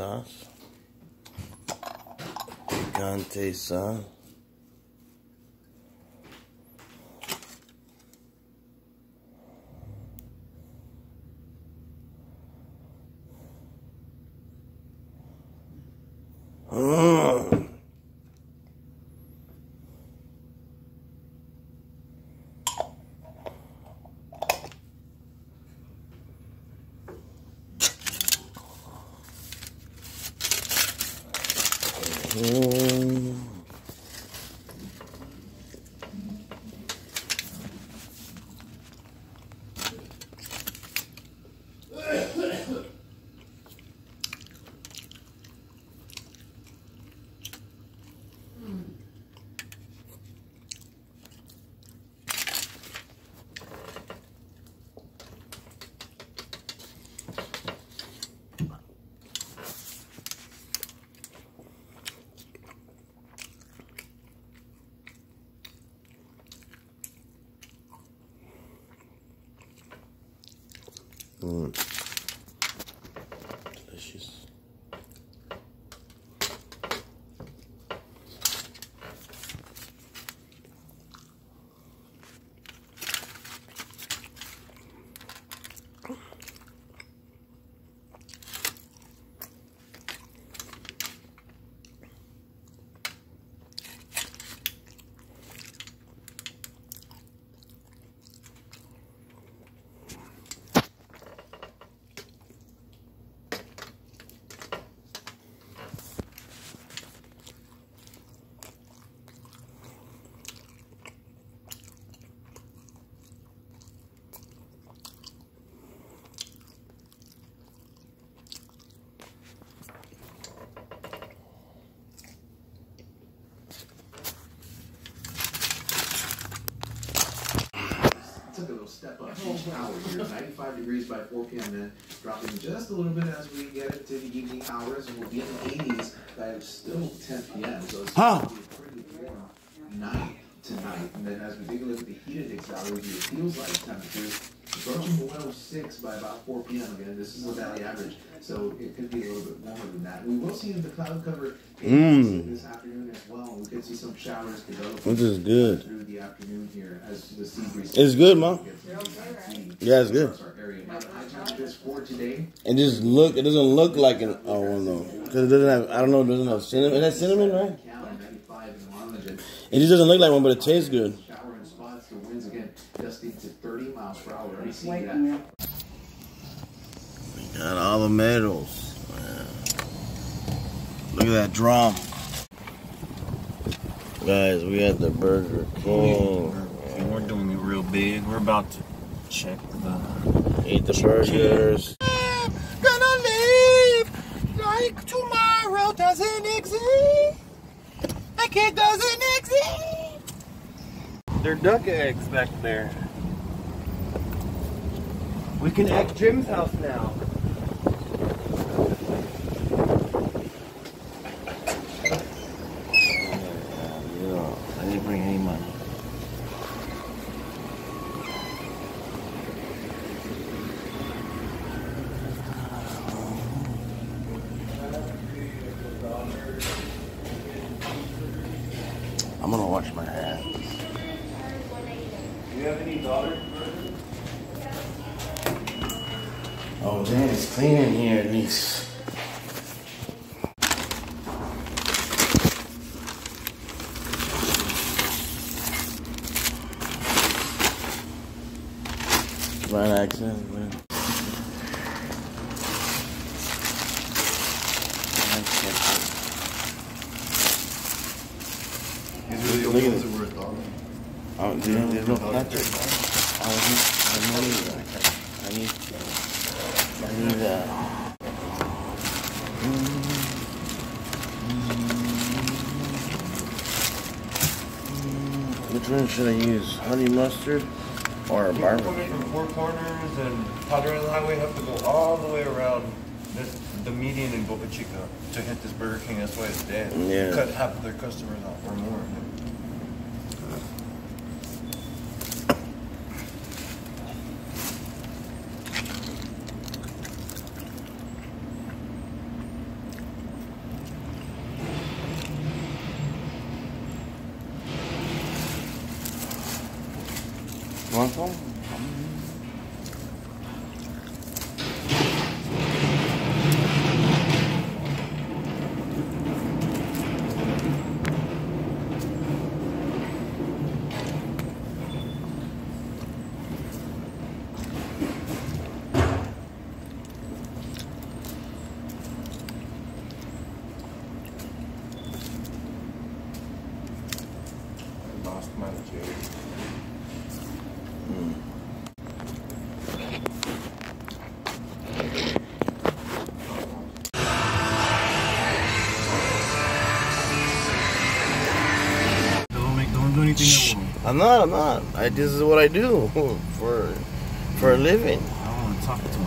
sauce. Picante sauce. Here. 95 degrees by 4 p.m. Then dropping just a little bit as we get into the evening hours, and we'll be in the 80s by still 10 p.m. So it's Huh. going to be a pretty warm night tonight. And then as we take a look at the heat index values, it feels like approaching 106 by about 4 p.m. Again, this is the valley average, so it could be a little bit warmer than that. We will see the cloud cover Mm. this afternoon as well. We could see some showers develop. This is good. through the afternoon here as the sea breeze. It's good, Mom. Yeah, it's good. Our area. Now, the high temperatures for today. It just look. It doesn't look like an. Oh well, no, because it doesn't have. I don't know. It doesn't have cinnamon. Is that cinnamon, right? Cal 95 in Monmouth. It just doesn't look like one, but it tastes good. Shower spots. The winds again gusting to 30 miles per hour. Already seeing Wait a that. We got all the medals. Man. Look at that drum. Guys, we at the Burger King. And we're doing it real big. We're about to check the. Eat the burgers. Gonna live like tomorrow doesn't exist. Like it doesn't exist. They're duck eggs back there. We can egg Jim's house now. Yeah, I didn't bring any money. I'm gonna wash my hands. Do you have any daughters? Oh, damn, it's clean in here at least. Right accent, man. These are the Look only at ones it. that were a dog. Oh, there's no Patrick. I need, I need, I need, I need that. Which one should I use? Honey mustard or Coming barbecue? from Four Corners and Padre Highway have to go all the way around this, the median in Boca Chica to hit this Burger King. That's why it's dead. Yeah. Cut half of their customers off or more. Anything will. I'm not. I'm not. I, this is what I do for for a living. I don't want to talk to him.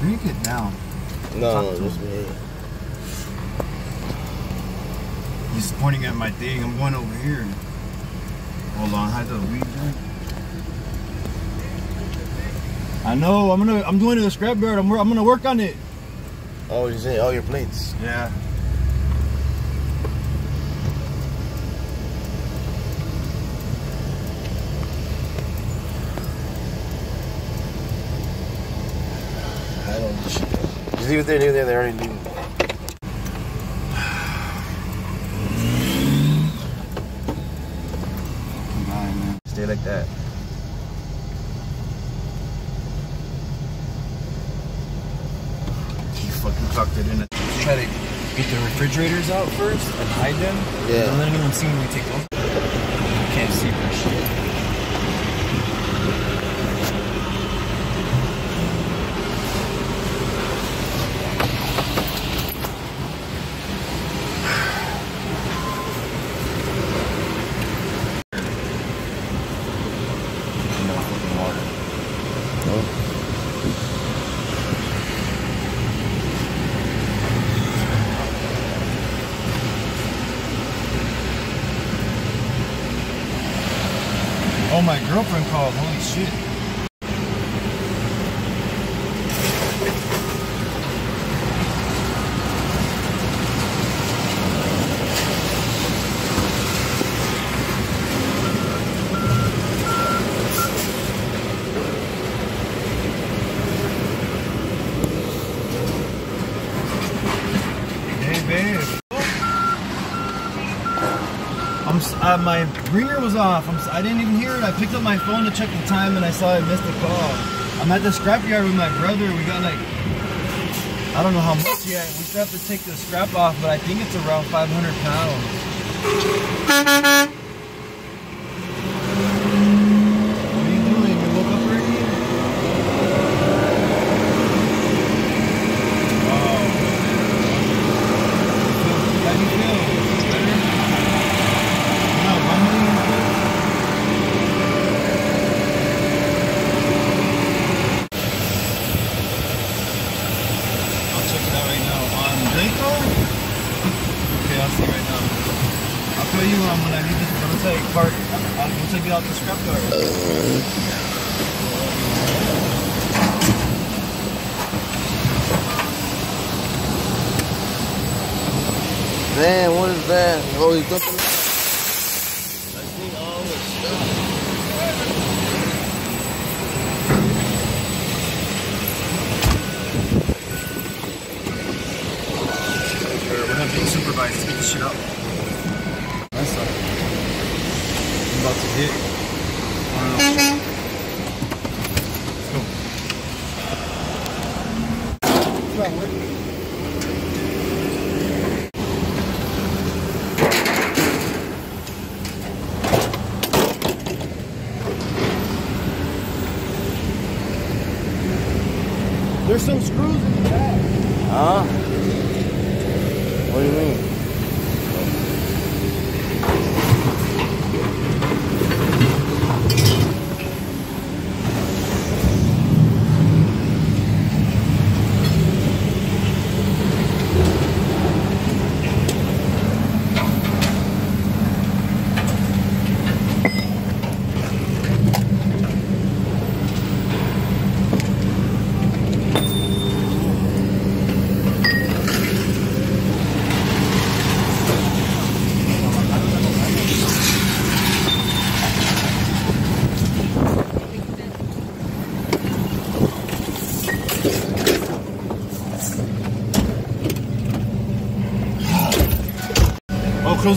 Bring it down. No, Talk no, just me. He's pointing at my thing. I'm going over here. Hold on, hide the weed joint. I know. I'm gonna. I'm going to the scrapyard. I'm. I'm gonna work on it. Oh, you say all your plates. Yeah. I don't. Just leave it there. Leave it there. They already leave. it. Come on, man. Stay like that. He fucking tucked it in. Try to get the refrigerators out first and hide them. Yeah. Don't let anyone see when we take off. Can't see for shit. No fucking water. Oh, my girlfriend called. Holy shit. Hey, babe. I'm s- my ringer was off. I'm, I didn't even hear it. I picked up my phone to check the time and I saw I missed the call. I'm at the scrapyard with my brother. We got like I don't know how much yet. We still have to take the scrap off, but I think it's around 500 pounds. What are you doing? You woke up already? Oh. How do you feel? Better? No, vomiting? I'll check it out right now. On Draco? Okay, I'll see right now. I'll tell you um, when I leave this once I park, get out the scrapyard. Man, what is that? Oh, he's dumping. I see all this stuff. We're not being supervised. Let's get this shit. That's up. I'm about to hit. I don't know. Let's go.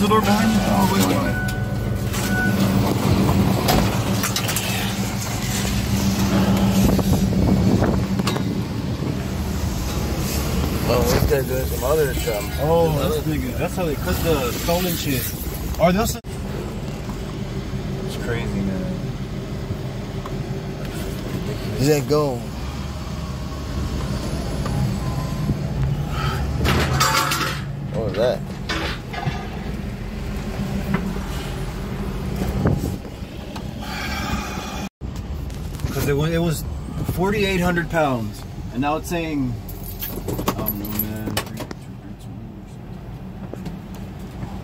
Close the door behind you. Oh, wait, wait, wait. Oh, this guy's doing some other stuff. Oh, that's nigga. That's how they cut the stolen shit. Or they'll. It's crazy, man. Does that go? What was that? Because it, wa- it was 4,800 pounds. And now it's saying.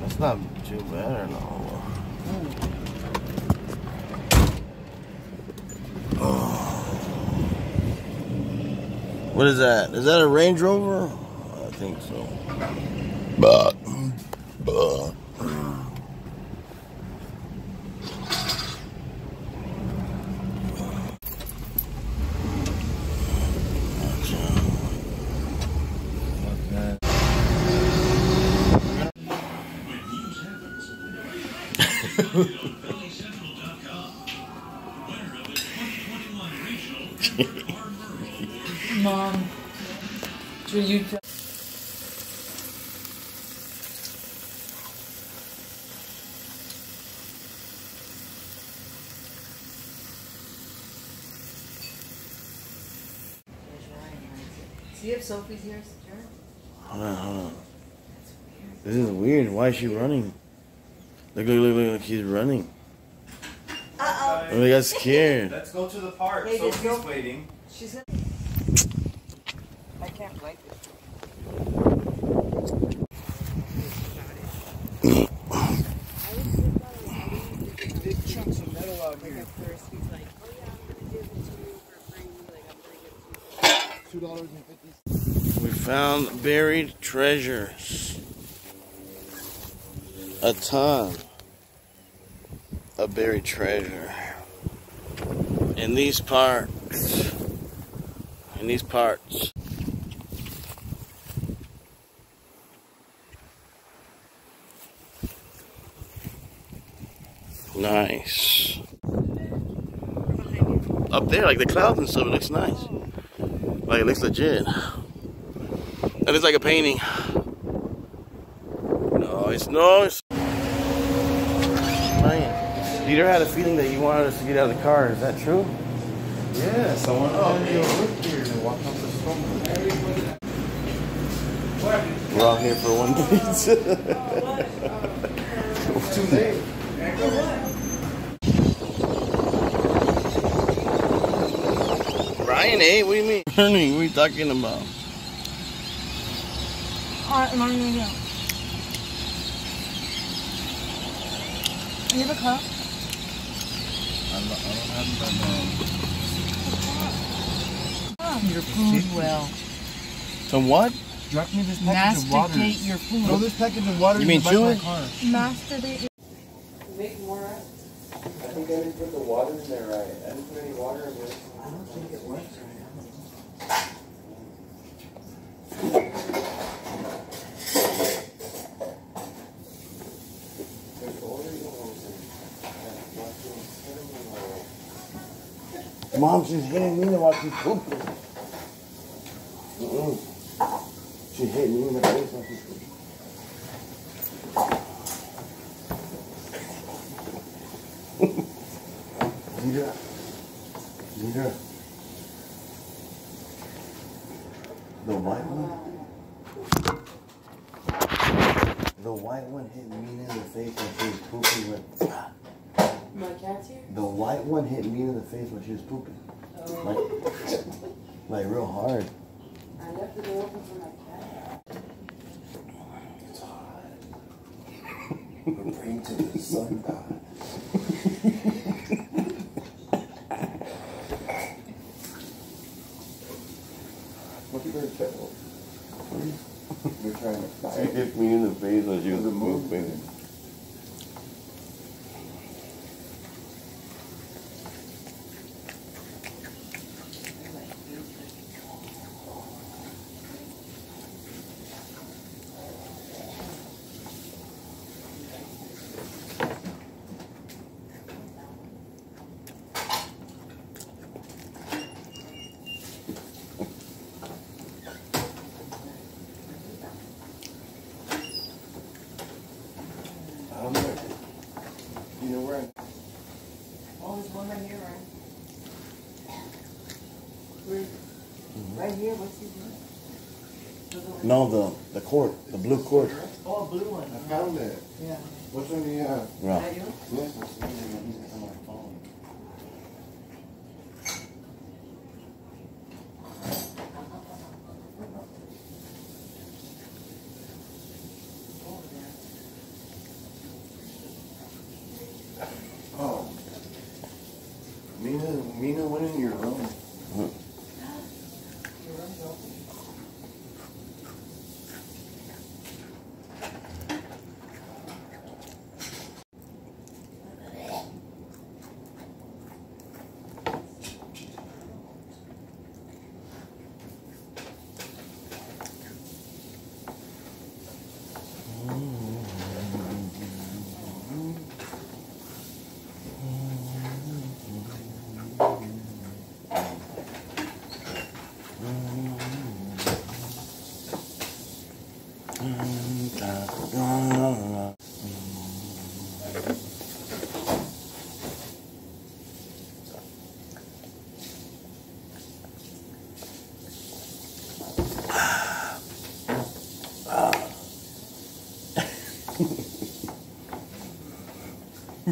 That's not too bad or no. What is that? Is that a Range Rover? I think so. But. Mom, do you tell Do you have Sophie's here, Hold on, hold on. This is weird. Why is she running? Look, look, look, look, look. He's running. Uh Oh, they got scared. Let's go to the park. Hey, just Sophie's go- waiting. She's gonna. I can't blank it. Big chunks of metal out here. First, he's like, oh yeah, I'm gonna give it to you for free. Like, I'm gonna give it to you. Two dollars and fifty. We found buried treasures. A ton of buried treasure. In these parts. In these parts. Nice. Up there, like the clouds and stuff, it looks nice. Like it looks legit. That is like a painting. No, it's no. Ryan, Peter had a feeling that you wanted us to get out of the car. Is that true? Yes, I want to do a look here and walk up the storm. We're all here for one pizza. Too late. Ryan, hey, what do you mean? Running? What are you talking about? Uh, I'm not even here. You have a cup? Your food well. Some what? Drop me this package of water. Masticate your food. Throw this package of water You in mean the chew my it? car. Masturbate. Make more. I think I didn't put the water in there right. I didn't put any water in there. I don't think it works right Mom, she's hitting me while she's pooping. Mm-mm. She hit me in the face while she's pooping. Zita. Zita. The white one? The white one hit me in the face when she was pooping. Went, My cat's here? the white one hit me in the face when she was pooping. Oh. Like, like real hard. I left the door open for my cat. Bring to the sun No, the, the cord, the blue cord. Oh, blue one. I found it. Yeah. What's in the? you have? Yeah.